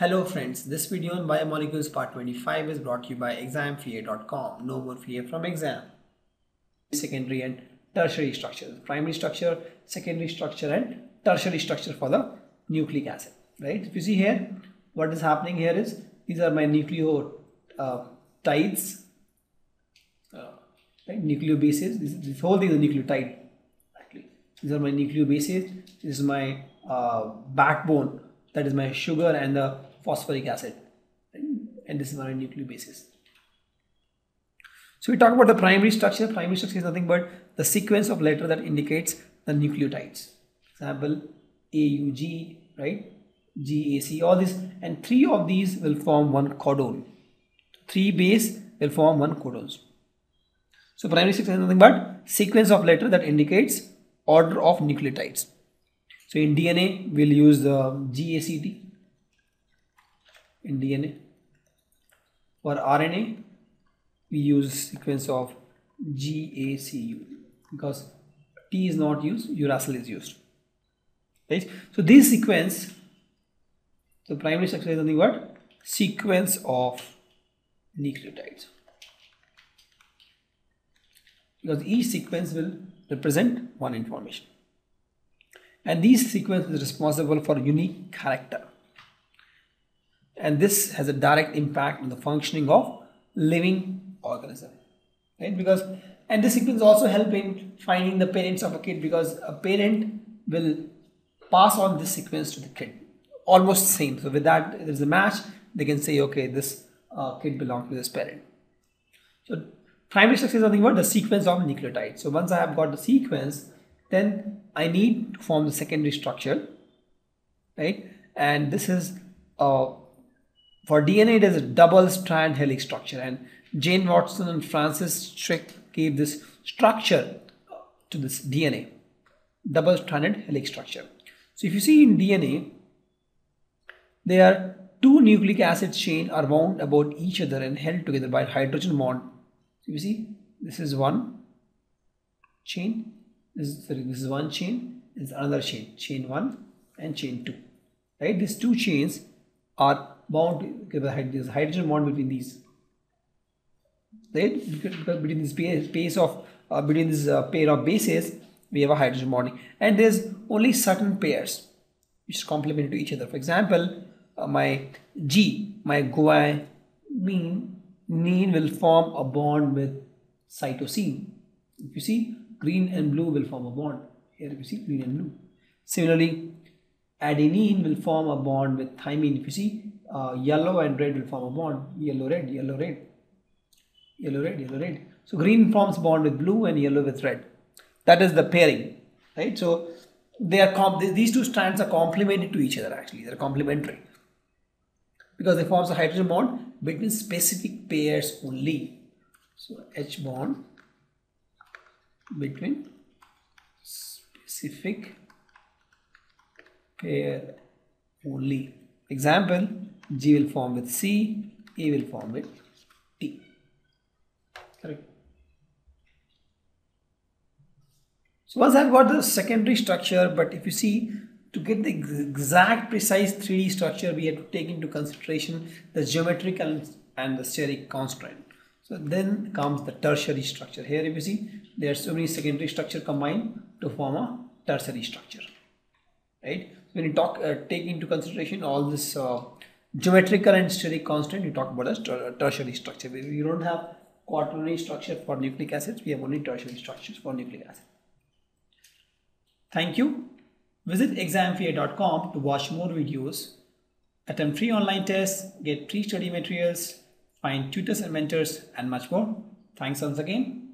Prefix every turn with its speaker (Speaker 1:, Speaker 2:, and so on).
Speaker 1: Hello friends, this video on biomolecules part 25 is brought to you by examfear.com. No more fear from exam. Secondary and tertiary structure. Primary structure, secondary structure and tertiary structure for the nucleic acid. Right? If you see here, what is happening here is these are my nucleotides, uh, right? Nucleobases. This, this whole thing is a nucleotide. Actually, these are my nucleobases. This is my uh, backbone that is my sugar and the phosphoric acid and this is my nucleobases so we talk about the primary structure. Primary structure is nothing but the sequence of letter that indicates the nucleotides. Example AUG right? GAC all this and three of these will form one codon three base will form one codons so primary structure is nothing but sequence of letter that indicates order of nucleotides. So in DNA, we'll use um, the GACT in DNA. For RNA, we use sequence of GACU because T is not used, uracil is used. Right? So this sequence, the primary structure is nothing but sequence of nucleotides. Because each sequence will represent one information and these sequences is responsible for unique character and this has a direct impact on the functioning of living organism right? Because and this sequence also help in finding the parents of a kid because a parent will pass on this sequence to the kid. Almost the same. So with that there's a match they can say okay this uh, kid belongs to this parent. So primary structure is nothing but the sequence of nucleotides. So once i have got the sequence then I need to form the secondary structure, right? And this is uh, for DNA, it is a double strand helix structure, and James Watson and Francis Crick gave this structure to this DNA, double stranded helix structure. So if you see in DNA, there are two nucleic acid chain are wound about each other and held together by hydrogen bond. So you see, this is one chain this is, sorry, this is one chain this is another chain chain 1 and chain 2 right these two chains are bound there's hydrogen bond between these right between this space of uh, between this uh, pair of bases we have a hydrogen bonding and there's only certain pairs which is complementary to each other for example uh, my G my guanine will form a bond with cytosine if you see green and blue will form a bond. Here you see green and blue. Similarly, adenine will form a bond with thymine. If you see uh, yellow and red will form a bond. Yellow, red, yellow, red. Yellow, red, yellow, red. So green forms bond with blue and yellow with red. That is the pairing, right? So they are these two strands are complementary to each other actually. They are complementary because they forms a hydrogen bond between specific pairs only. So H bond between specific pair only. Example, G will form with C, A will form with T. Correct. So once I've got the secondary structure, but if you see, to get the exact precise 3D structure, we have to take into consideration the geometrical and the steric constraint. So then comes the tertiary structure. Here if you see there are so many secondary structure combined to form a tertiary structure. Right? When you talk uh, take into consideration all this uh, geometrical and steric constraint, you talk about a tertiary structure. We don't have quaternary structure for nucleic acids. We have only tertiary structures for nucleic acid. Thank you. Visit examfear.com to watch more videos, attempt free online tests, get free study materials, find tutors and mentors, and much more. Thanks once again.